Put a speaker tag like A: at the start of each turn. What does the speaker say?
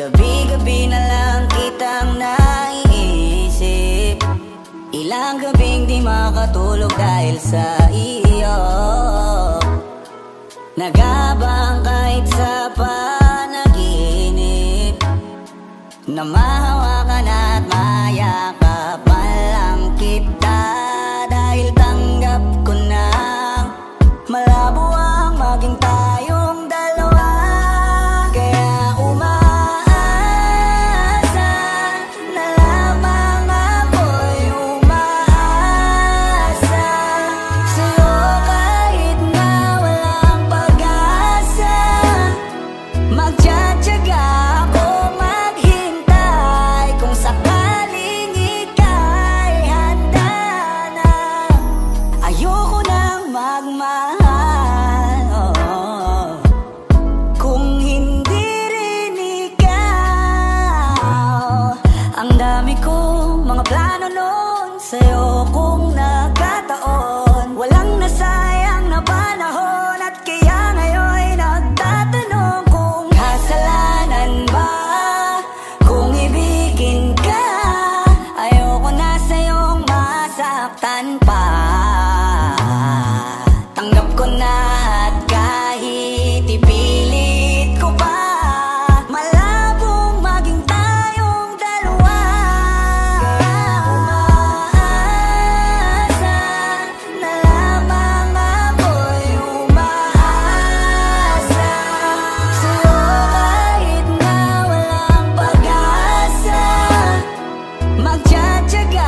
A: Gabi-gabi na lang kitang naiisip. Ilang gabing di makatulog dahil sa iyo. Nagabang kahit sa panaginip. Na mahawakan at mayak mga plano noon sa'yo kung nagkataon. Walang nasayang na panahon at kaya ngayon nagtatanong Kung kasalanan ba? Kung ibigin ka Ayoko na sa'yong masaktan pa. jaga